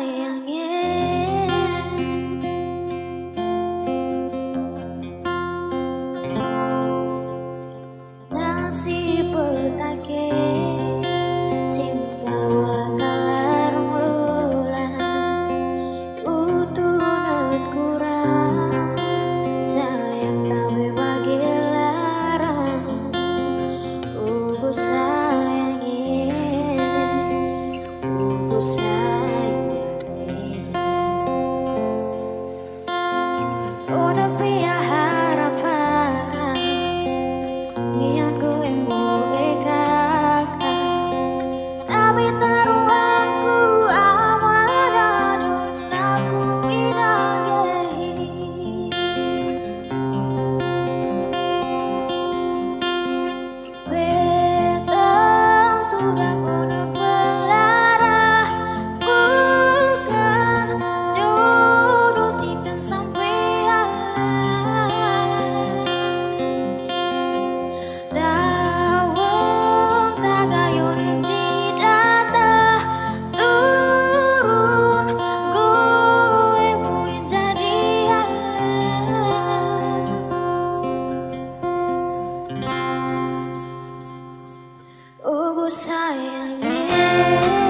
太阳 silent.